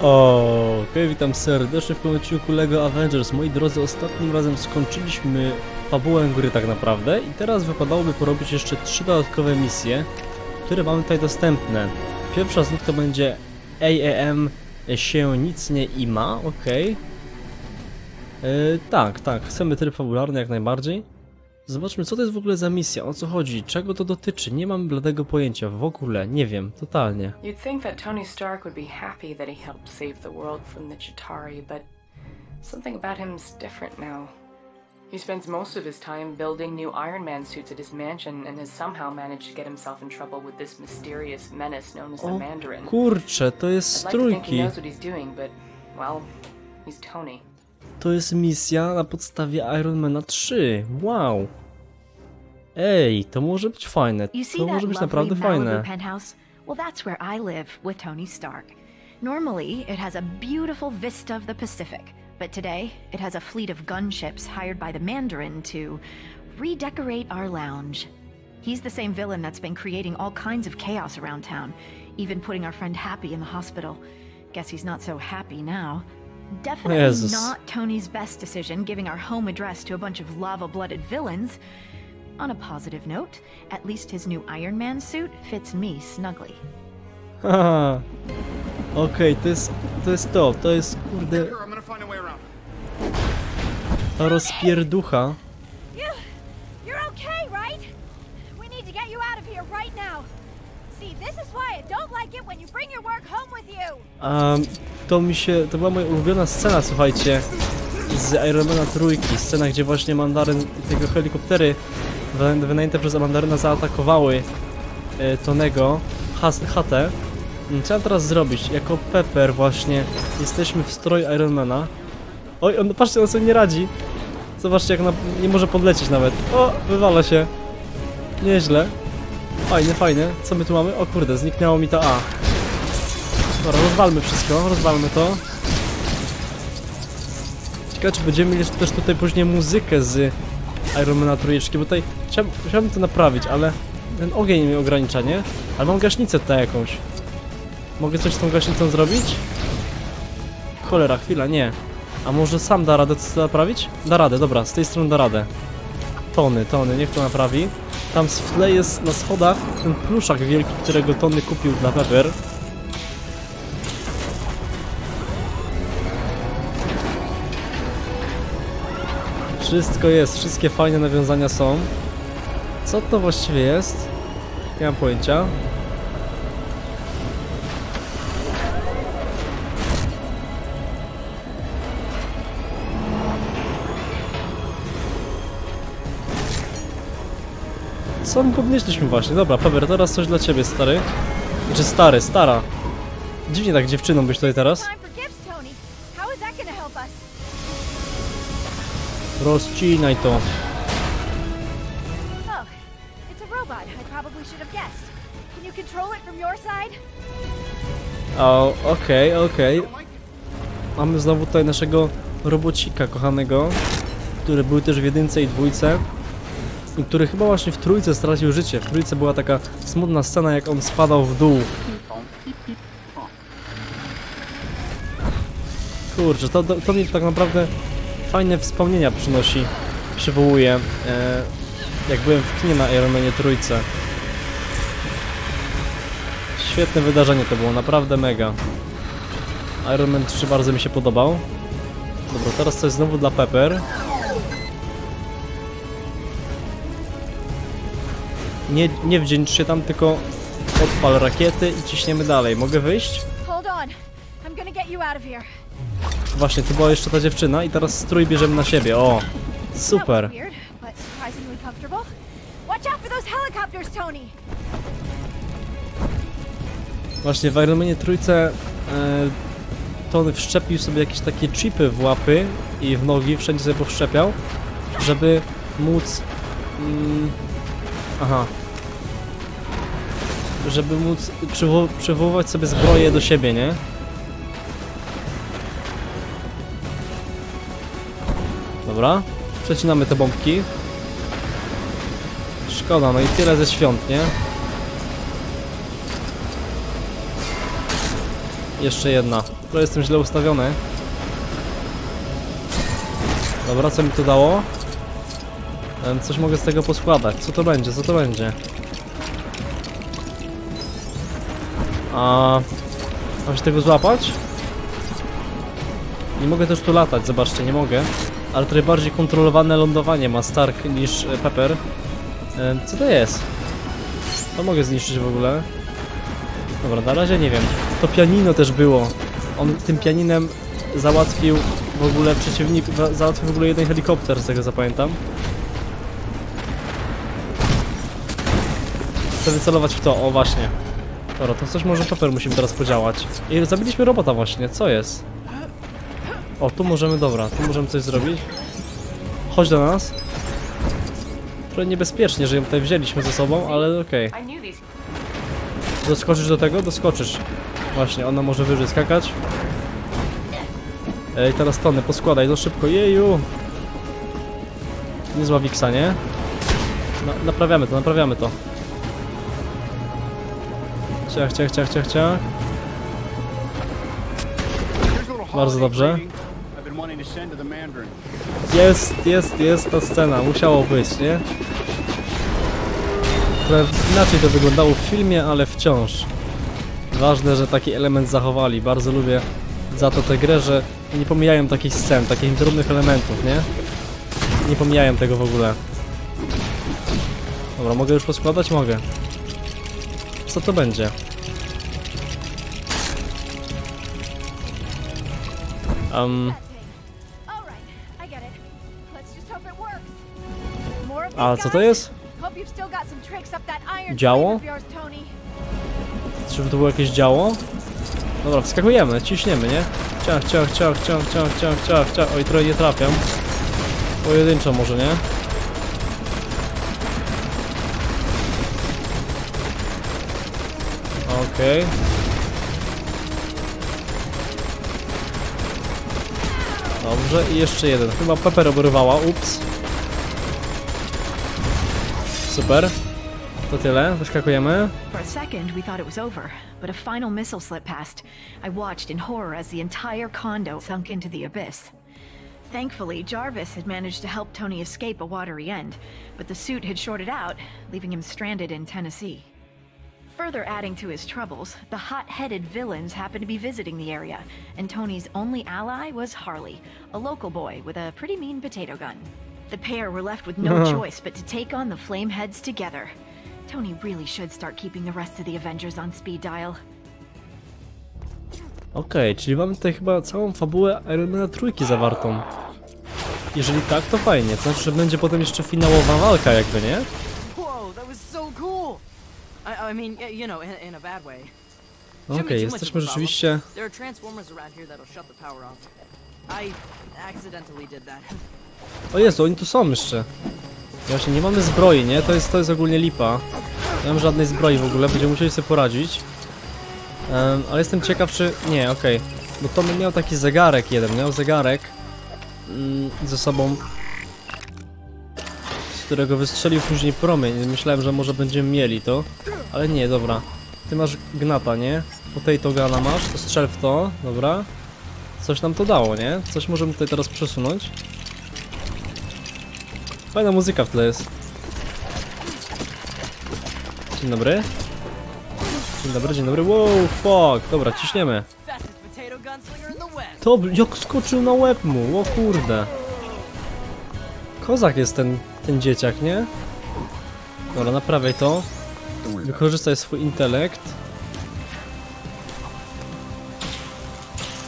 Okej, witam serdecznie w kolejnym odcinku LEGO Avengers. Moi drodzy, ostatnim razem skończyliśmy fabułę gry tak naprawdę i teraz wypadałoby porobić jeszcze trzy dodatkowe misje, które mamy tutaj dostępne. Pierwsza z nich to będzie AAM się nic nie ima, okej. Yy, tak, tak, chcemy tryb fabularny jak najbardziej. Zobaczmy, co to jest w ogóle za misja, o co chodzi, czego to dotyczy, nie mam bladego pojęcia, w ogóle, nie wiem, totalnie. You'd think that Tony Stark would be happy that he helped save the world from the Chitauri, but something about him's different now. He spends most of his time building new Iron Man suits at his mansion and has somehow managed to get himself in trouble with this mysterious menace known as the Mandarin. kurczę, to jest I'd like to think he knows what he's doing, but, well, he's Tony. To jest misja na podstawie Ironmana 3. Wow. Ej, to może być fajne. To może być naprawdę fajne. Well, that's where I live with Tony Stark. Normally, it has a beautiful vista of the Pacific, but today it has a fleet of gunships hired by the Mandarin to redecorate our lounge. He's the same villain that's been creating all kinds of chaos around town, even putting our friend Happy in the hospital. Guess he's not so happy now. Definitely Jesus. not Tony's best decision giving our home address to a bunch of lava blooded villains. On a positive note, at least his new Iron Man suit fits me snugly. Haha. Okej, to jest to jest to, to jest kurde Sure, Um, to mi się, to była moja ulubiona scena, słuchajcie, z Ironmana trójki. Scena, gdzie właśnie Mandaryn i tego helikoptery wy- wynajęte przez Mandaryna zaatakowały e, Tonego, has, chatę. Mm, Co mam teraz zrobić? Jako Pepper właśnie jesteśmy w stroju Ironmana. Oj, on, patrzcie, on sobie nie radzi. Zobaczcie, jak na, nie może podlecieć nawet. O, wywala się. Nieźle. Fajnie, fajnie. Co my tu mamy? O kurde, zniknęło mi ta A. Dobra, rozwalmy wszystko, rozwalmy to. Ciekawe, czy będziemy mieli też tutaj później muzykę z Ironmana trójeczki, bo tutaj chciałbym, to naprawić, ale ten ogień mnie ogranicza, nie? Ale mam gaśnicę tutaj jakąś. Mogę coś z tą gaśnicą zrobić? Cholera, chwila, nie. A może sam da radę to naprawić? Da radę, dobra, z tej strony da radę. Tony, Tony, niech to naprawi. Tam w tle jest na schodach ten pluszak wielki, którego Tony kupił dla Pepper. Wszystko jest, wszystkie fajne nawiązania są. Co to właściwie jest? Nie mam pojęcia. Co my podnieśliśmy właśnie? Dobra, Paweł, teraz coś dla ciebie, stary. Czy stary, stara. Dziwnie tak dziewczyną być tutaj teraz. Rozcinaj to. O, okej, okej. Mamy znowu tutaj naszego robocika kochanego, który był też w jedynce i dwójce. I który chyba właśnie w trójce stracił życie. W trójce była taka smutna scena, jak on spadał w dół. Kurczę, to, to, mi tak naprawdę fajne wspomnienia przynosi, przywołuje, e, jak byłem w kinie na Ironmanie trójce. Świetne wydarzenie to było, naprawdę mega. Iron Man 3 bardzo mi się podobał. Dobra, teraz coś znowu dla Pepper. Nie, nie wdzięcz się tam, tylko odpal rakiety i ciśniemy dalej. Mogę wyjść? Właśnie, tu była jeszcze ta dziewczyna i teraz strój bierzemy na siebie. O, super. Właśnie w Iron Manie trójce e, Tony wszczepił sobie jakieś takie chipy w łapy i w nogi, wszędzie sobie powszczepiał, żeby móc... Mm, aha. Żeby móc przywo przywoływać sobie zbroję do siebie, nie? Dobra, przecinamy te bombki. Szkoda, no i tyle ze świąt, nie? Jeszcze jedna. To jestem źle ustawiony. Dobra, co mi to dało? Coś mogę z tego poskładać. Co to będzie? Co to będzie? A mam się tego złapać? Nie mogę też tu latać, zobaczcie, nie mogę. Ale trochę bardziej kontrolowane lądowanie ma Stark niż e, Pepper. Co to jest? To mogę zniszczyć w ogóle. Dobra, na razie nie wiem. To pianino też było. On tym pianinem załatwił w ogóle przeciwnik, za- załatwił w ogóle jeden helikopter, z tego zapamiętam. Chcę wycelować w to, o właśnie. Dobra, to coś może Pepper musimy teraz podziałać. I zabiliśmy robota właśnie, co jest? O, tu możemy, dobra, tu możemy coś zrobić. Chodź do nas. Trochę niebezpiecznie, że ją tutaj wzięliśmy ze sobą, ale okej. These Doskoczysz do tego? Doskoczysz. Właśnie, ona może wyżej skakać. Ej, teraz tony, poskładaj, no szybko, jeju! Niezła wiksa, nie? No, naprawiamy to, naprawiamy to. Ciach, ciach, ciach, ciach, ciach. Bardzo dobrze. Jest, jest, jest ta scena, musiało być, nie? Trochę inaczej to wyglądało w filmie, ale wciąż. Ważne, że taki element zachowali. Bardzo lubię za to tę grę, że nie pomijają takich scen, takich drobnych elementów, nie? Nie pomijają tego w ogóle. Dobra, mogę już poskładać? Mogę. Co to będzie? Um, a co to jest? Działo? Żeby to było jakieś działo? Dobra, wskakujemy, ciśniemy, nie? Ciach, ciach, ciach, ciach, ciach, ciach, ciach, ciach. Oj, trochę nie trafiam. Pojedynczo może, nie? Okej. Dobrze, i jeszcze jeden. Chyba Pepper obrywała, ups. Super. To tyle, wyskakujemy. For a second, we thought it was over, but a final missile slipped past. I watched in horror as the entire condo sunk into the abyss. Thankfully, Jarvis had managed to help Tony escape a watery end, but the suit had shorted out, leaving him stranded in Tennessee. Further adding to his troubles, the hot headed villains happened to be visiting the area, and Tony's only ally was Harley, a local boy with a pretty mean potato gun. The pair were left with no choice but to take on the Flameheads together. Tony really should start keeping the rest of the Avengers on speed dial. Okej, czyli mamy tutaj chyba całą fabułę Ironmana trójki zawartą. Jeżeli tak, to fajnie. To znaczy, że będzie potem jeszcze finałowa walka jakby, nie? I, mean, y- you know, in, in a bad way. Okej, of jesteśmy rzeczywiście... There are transformers around here that'll shut the power off. I accidentally did that. O Jezu, oni tu są jeszcze. Właśnie, nie mamy zbroi, nie? To jest, to jest ogólnie lipa. Nie mam żadnej zbroi w ogóle, będziemy musieli sobie poradzić. Em, ale jestem ciekaw, czy... Nie, okej. Bo to miał taki zegarek jeden, miał zegarek mm, ze sobą, z którego wystrzelił później promień. Myślałem, że może będziemy mieli to, ale nie, dobra. Ty masz gnata, nie? Potato gana masz, to strzel w to, dobra. Coś nam to dało, nie? Coś możemy tutaj teraz przesunąć. Fajna muzyka w tle jest. Dzień dobry. Dzień dobry, dzień dobry. Wow, fuck. Dobra, ciśniemy. To jak skoczył na łeb mu, o kurde. Kozak jest ten, ten dzieciak, nie? Dobra, naprawiaj to. Wykorzystaj swój intelekt.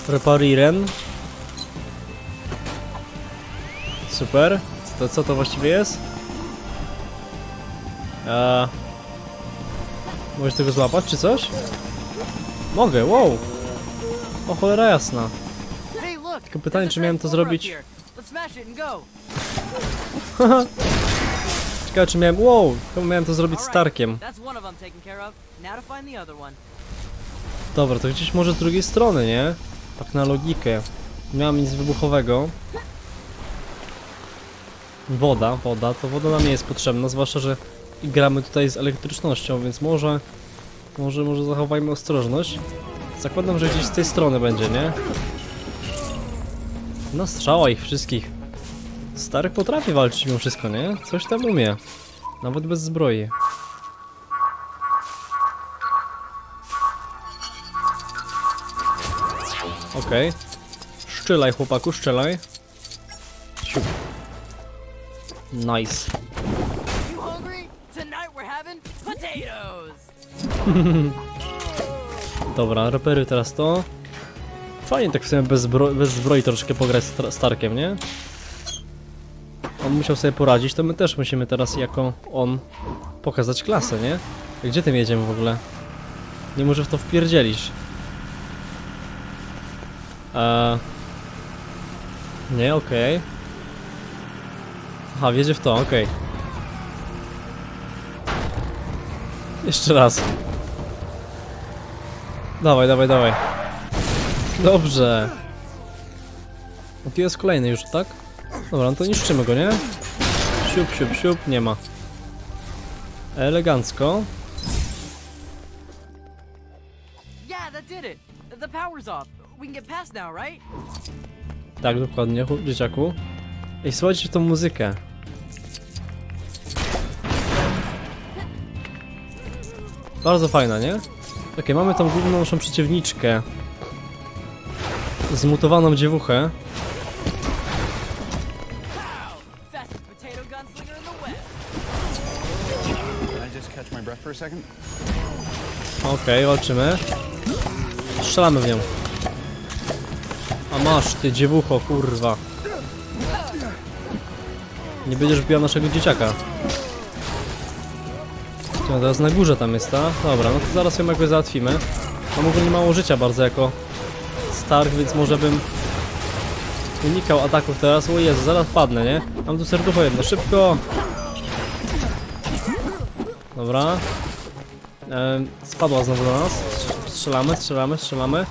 Repariren. Super. To co to właściwie jest? Eee... Możesz tego złapać, czy coś? Mogę, wow! O cholera jasna. Tylko pytanie, czy miałem to zrobić- up Ciekawe czy miałem... Wow! Chyba miałem to zrobić other one. Dobra, to gdzieś może z drugiej strony, nie? Tak na logikę. Nie mam nic wybuchowego. Woda, woda, to woda nam nie jest potrzebna, zwłaszcza, że gramy tutaj z elektrycznością, więc może... Może, może zachowajmy ostrożność. Zakładam, że gdzieś z tej strony będzie, nie? No strzała ich wszystkich. Starek potrafi walczyć mimo wszystko, nie? Coś tam umie. Nawet bez zbroi. Okej. Szczelaj chłopaku, szczelaj. Siup. Nice. Dobra, reperuj teraz to. Fajnie tak w sumie bez, zbro bez zbroi troszkę pograć z Star- Starkiem, nie? On musiał sobie poradzić, to my też musimy teraz jako on pokazać klasę, nie? Gdzie tym jedziemy w ogóle? Nie może w to wpierdzielisz. Eee... Nie, okej. Aha, wjedzie w to, okej. Jeszcze raz. Dawaj, dawaj, dawaj. Dobrze. No tu jest kolejny już, tak? Dobra, no to niszczymy go, nie? Siup, siup, siup, nie ma. Elegancko. Tak, dokładnie, dzieciaku. Ej, słuchajcie tą muzykę. Bardzo fajna, nie? Okej, mamy tą główną naszą przeciwniczkę. Zmutowaną dziewuchę. Second? Okej, walczymy. Strzelamy w nią. A masz, ty dziewucho, kurwa. Nie będziesz biła naszego dzieciaka. No teraz na górze tam jest ta. Dobra, no to zaraz ją jakoś załatwimy. Mam ogólnie mało życia bardzo jako Stark, więc może bym unikał ataków teraz. O Jezu, zaraz padnę, nie? Mam tu serducho jedno, szybko! Dobra. E, spadła znowu do nas. Strzelamy, strzelamy, strzelamy.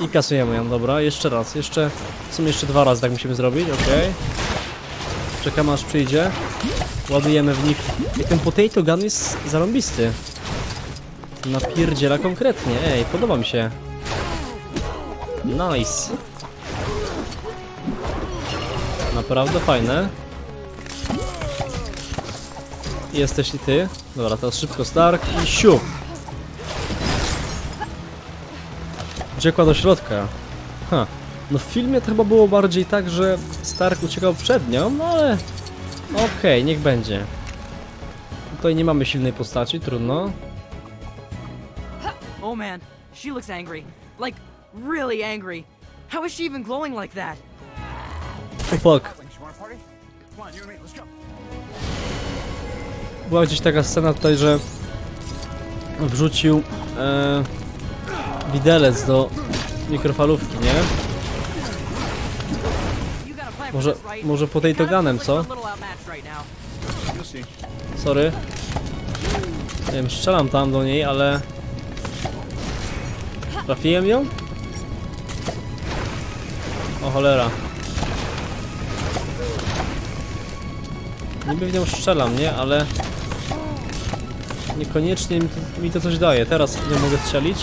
I kasujemy ją, dobra. Jeszcze raz, jeszcze... W sumie jeszcze dwa razy tak musimy zrobić, okej. Czekamy aż przyjdzie. Ładujemy w nich. I ten potato gun jest zarąbisty. Napierdziela konkretnie, ej, podoba mi się. Nice. Naprawdę fajne. Jesteś i ty. Dobra, teraz szybko Stark i siup. Uciekła do środka. Ha. No w filmie to chyba było bardziej tak, że Stark uciekał przed nią, no ale... Okej, niech będzie. Tutaj nie mamy silnej postaci, trudno. Oh man, she looks angry. Like, really angry. How is she even glowing like that? Oh fuck. Była gdzieś taka scena tutaj, że wrzucił e, widelec do mikrofalówki, nie? Może, może potato gunem, Kinda co? Sorry. Nie wiem, strzelam tam do niej, ale... Trafiłem ją? O cholera. Niby w nią strzelam, nie? Ale... Niekoniecznie mi to, mi to coś daje. Teraz nie mogę strzelić.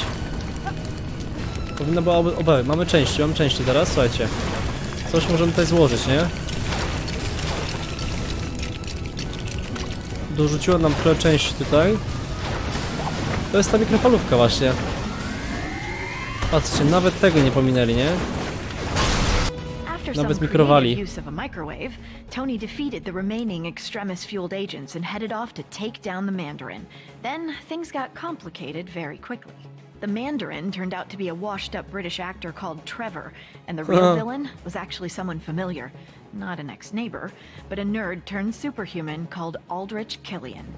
Powinna była oby... oby. Mamy części, mamy części teraz, słuchajcie. Coś możemy tutaj złożyć, nie? Dorzuciło nam trochę części tutaj. To jest ta mikrofalówka właśnie. Patrzcie, nawet tego nie pominęli, nie? After some creative use of a microwave, Tony defeated the remaining extremis-fueled agents and headed off to take down the Mandarin. Then things got complicated very quickly. The Mandarin turned out to be a washed-up British actor called Trevor, and the real villain was actually someone familiar. Not an ex-neighbor, but a nerd turned superhuman called Aldrich Killian.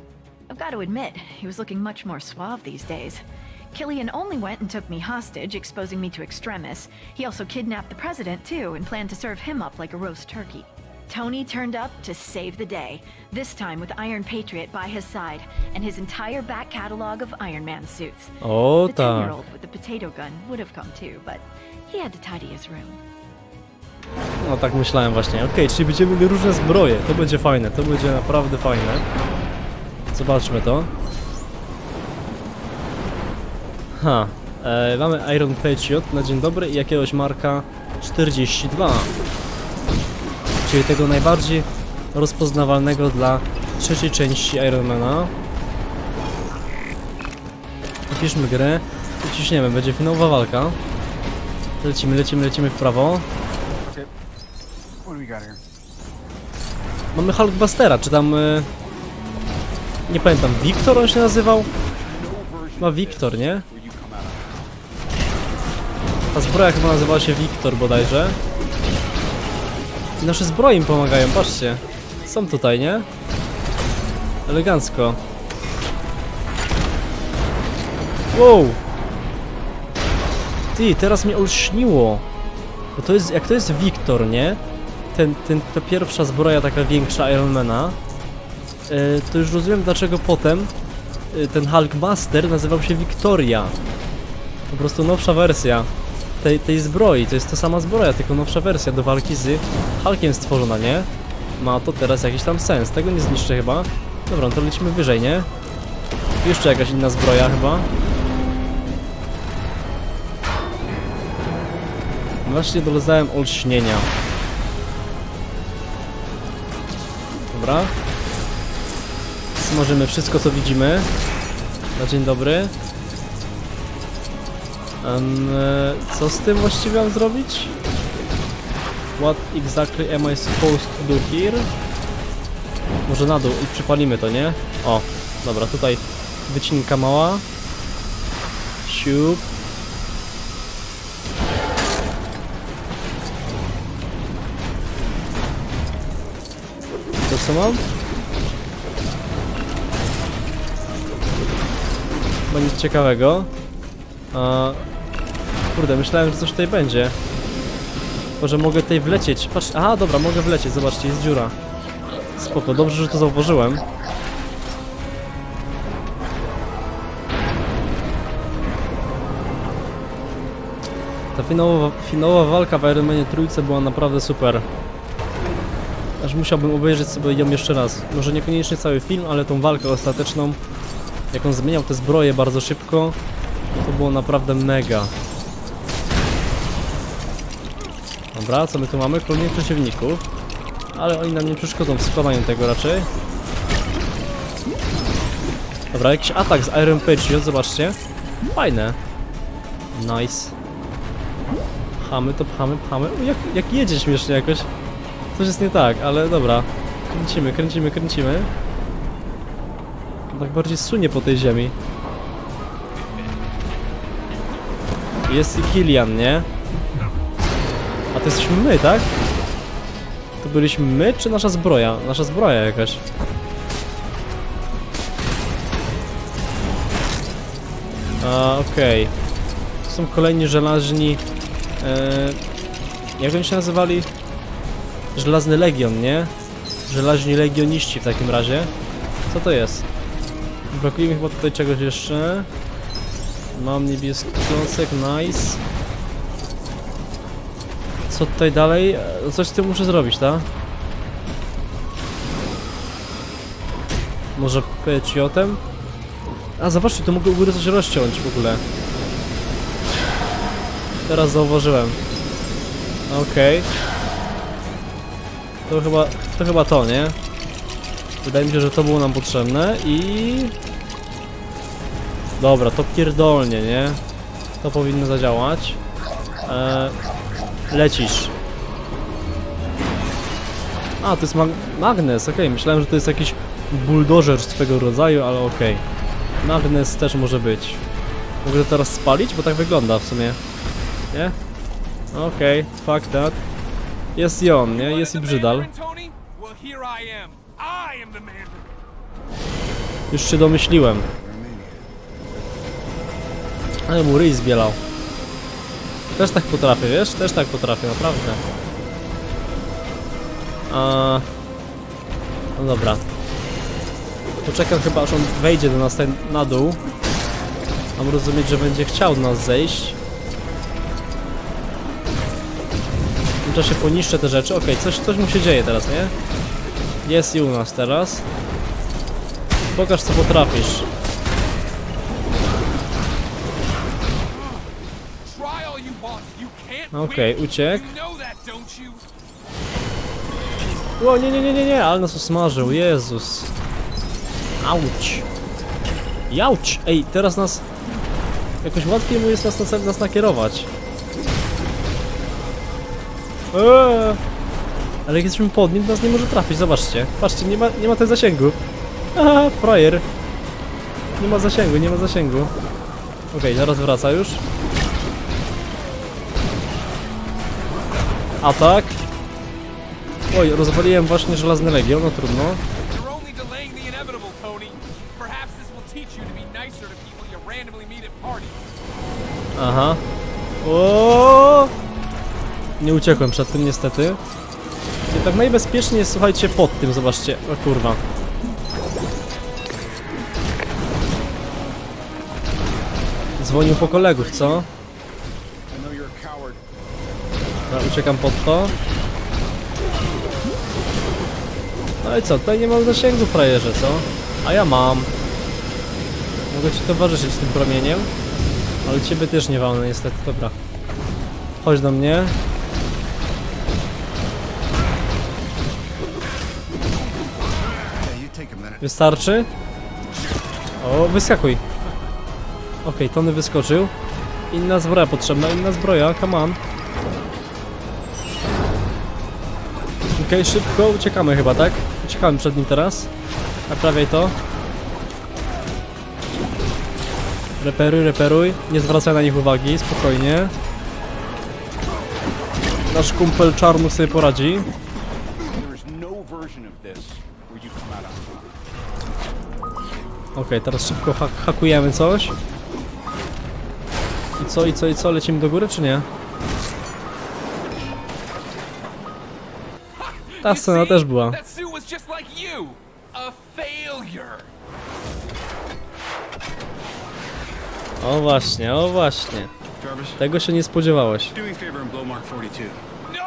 I've got to admit, he was looking much more suave these days. Killian only went and took me hostage, exposing me to extremis. He also kidnapped the president, too, and planned to serve him up like a roast turkey. Tony turned up to save the day, this time with Iron Patriot by his side, and his entire back catalog of Iron Man suits. O The tak. 10 year old with the potato gun would have come too, but he had to tidy his room. No tak myślałem właśnie. Okej, czyli będziemy mieli różne zbroje. To będzie fajne, to będzie naprawdę fajne. Zobaczmy to. Ha. E, mamy Iron Patriot na dzień dobry i jakiegoś Marka 42. Czyli tego najbardziej rozpoznawalnego dla trzeciej części Ironmana. Napiszmy grę i ciśniemy, będzie finałowa walka. Lecimy, lecimy, lecimy w prawo. Mamy Hulkbustera, czy tam... Y... Nie pamiętam, Wiktor on się nazywał? Ma Wiktor, nie? Ta zbroja chyba nazywała się Wiktor bodajże. I nasze zbroje im pomagają, patrzcie. Są tutaj, nie? Elegancko. Wow! Ty, teraz mnie olśniło. Bo to jest, jak to jest Wiktor, nie? Ten, ten, ta pierwsza zbroja taka większa Ironmana. Yy, to już rozumiem dlaczego potem yy, ten Hulkbuster nazywał się Victoria. Po prostu nowsza wersja tej, tej zbroi. To jest ta sama zbroja, tylko nowsza wersja do walki z Hulkiem stworzona, nie? Ma to teraz jakiś tam sens. Tego nie zniszczę chyba. Dobra, no to lecimy wyżej, nie? Jeszcze jakaś inna zbroja chyba. Właśnie dolezałem olśnienia. Dobra. Smażymy wszystko co widzimy. Na dzień dobry. E, co z tym właściwie mam zrobić? What exactly am I supposed to do here? Może na dół i przypalimy to, nie? O, dobra, tutaj wycinka mała. Siup. To co mam? Chyba nic ciekawego. A, kurde, myślałem, że coś tutaj będzie. Może mogę tutaj wlecieć. Patrz, aha, dobra, mogę wlecieć, zobaczcie, jest dziura. Spoko, dobrze, że to zauważyłem. Ta finałowa, finałowa walka w Ironmanie trójce była naprawdę super. Aż musiałbym obejrzeć sobie ją jeszcze raz. Może niekoniecznie cały film, ale tą walkę ostateczną. Jak on zmieniał te zbroje bardzo szybko, to było naprawdę mega. Dobra, co my tu mamy? Królik przeciwników. Ale oni nam nie przeszkodzą w składaniu tego raczej. Dobra, jakiś atak z Iron Patriot, zobaczcie. Fajne. Nice. Pchamy to, pchamy, pchamy. O, jak, jak jedzie śmiesznie jakoś. Coś jest nie tak, ale dobra. Kręcimy, kręcimy, kręcimy. Tak bardziej sunie po tej ziemi. Jest i Kilian, nie? To jesteśmy my, tak? To byliśmy my, czy nasza zbroja? Nasza zbroja jakaś. A, okej. To są kolejni żelaźni... E, jak oni się nazywali? Żelazny Legion, nie? Żelaźni Legioniści w takim razie. Co to jest? Brakuje mi chyba tutaj czegoś jeszcze. Mam niebieski kląsek, nice. Co tutaj dalej? E, Coś z tym muszę zrobić, tak? Może peciotem? A zobaczcie, to mogę u góry coś rozciąć w ogóle. Teraz zauważyłem. Okej. To chyba, to chyba to, nie? Wydaje mi się, że to było nam potrzebne i... Dobra, to pierdolnie, nie? To powinno zadziałać. Eee, lecisz. A, to jest mag magnes, okej, myślałem, że to jest jakiś buldożer swego rodzaju, ale okej. Magnes też może być. Mogę teraz spalić? Bo tak wygląda w sumie. Nie? Okej, fuck that. Jest i on, nie? Jest i brzydal. I. I. Już się domyśliłem. Ale mu ryj zbielał. Też tak potrafię, wiesz? Też tak potrafię, naprawdę. A... No dobra. Poczekam chyba aż on wejdzie do nas ten na dół. Mam rozumieć, że będzie chciał do nas zejść. W tym czasie poniszczę te rzeczy. Okej, coś, coś mu się dzieje teraz, nie? Jest i u nas teraz. Pokaż co potrafisz. Okej, uciekł. Don't you? O, nie, nie, nie, nie, nie, ale nas usmażył, Jezus. Auć. Jauć! Ej, teraz nas... Jakoś łatwiej mu jest nas, nas, nas nakierować. Eee. Ale jak jesteśmy pod nim, to nas nie może trafić, zobaczcie. Patrzcie, nie ma, nie ma tego zasięgu. Aha, frajer. Nie ma zasięgu, nie ma zasięgu. Okej, zaraz wraca już. Atak. Oj, rozwaliłem właśnie żelazny legion, no trudno. Aha. O! Nie uciekłem przed tym niestety. I tak najbezpieczniej jest, słuchajcie, pod tym, zobaczcie. O kurwa. Dzwonił po kolegów, co? Dobra, uciekam pod to. No i co, tutaj nie mam zasięgu, frajerze, co? A ja mam. Mogę ci towarzyszyć tym promieniem. Ale ciebie też nie walnę niestety, dobra. Chodź do mnie. Wystarczy? O, wyskakuj. Okej, Tony wyskoczył. Inna zbroja potrzebna, inna zbroja, come on. Okej, szybko uciekamy chyba, tak? Uciekamy przed nim teraz. Naprawiaj to. Reperuj, reperuj. Nie zwracaj na nich uwagi, spokojnie. Nasz kumpel Czarnów sobie poradzi. Okej, teraz szybko hak hakujemy coś. I co, i co, i co? Lecimy do góry, czy nie? Ta scena też była. O właśnie, o właśnie. Tego się nie spodziewałeś. do me a favor and blow Mark 42. No!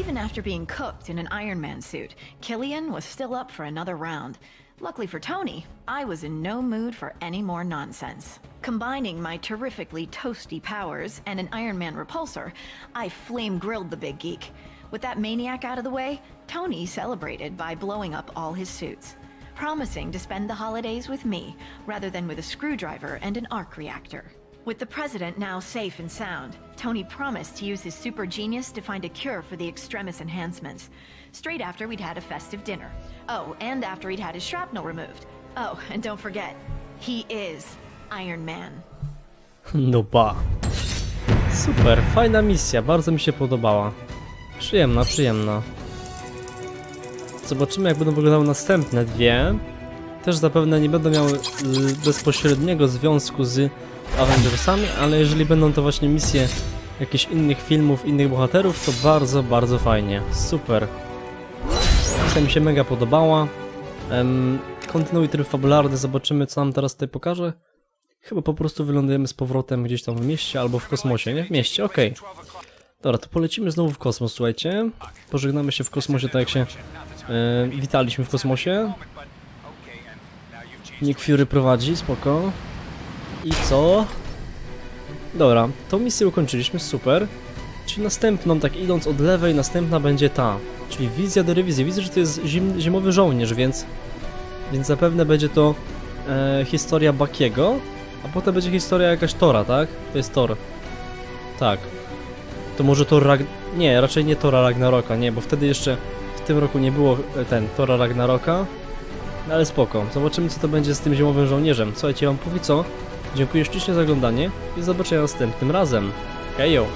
Even after being cooked in an Iron Man suit, Killian was still up for another round. Luckily for Tony, I was in no mood for any more nonsense. Combining my terrifically toasty powers and an Iron Man repulsor, I flame grilled the big geek. With that maniac out of the way, Tony celebrated by blowing up all his suits, promising to spend the holidays with me rather than with a screwdriver and an arc reactor. With the president now safe and sound, Tony promised to use his super genius to find a cure for the extremis enhancements. Straight after we'd had a festive dinner. Oh, and after he'd had his shrapnel removed. Oh, and don't forget, he is Iron Man. No ba. Super, fajna misja, bardzo mi się podobała. Przyjemna, przyjemna. Zobaczymy jak będą wyglądały następne dwie. Też zapewne nie będą miały y, bezpośredniego związku z Avengersami, ale jeżeli będą to właśnie misje jakichś innych filmów, innych bohaterów, to bardzo, bardzo fajnie. Super. Misja mi się mega podobała. Em, kontynuuj tryb fabularny, zobaczymy co nam teraz tutaj pokaże. Chyba po prostu wylądujemy z powrotem gdzieś tam w mieście albo w kosmosie, nie? W mieście, okej. Dobra, to polecimy znowu w kosmos, słuchajcie. Pożegnamy się w kosmosie tak jak się witaliśmy w kosmosie. Nick Fury prowadzi, spoko. I co? Dobra, tą misję ukończyliśmy, super. Czyli następną, tak idąc od lewej, następna będzie ta. Czyli wizja do rewizji. Widzę, że to jest zim, zimowy żołnierz, więc... Więc zapewne będzie to e, historia Bakiego. A potem będzie historia jakaś Tora, tak? To jest Thor. Tak. To może Thor Rag... Nie, raczej nie Tora Ragnaroka, nie, bo wtedy jeszcze w tym roku nie było e, ten Tora Ragnaroka. No ale spoko. Zobaczymy co to będzie z tym zimowym żołnierzem. Słuchajcie, wam póki co. Dziękuję ślicznie za oglądanie i do zobaczenia następnym razem. Hejo!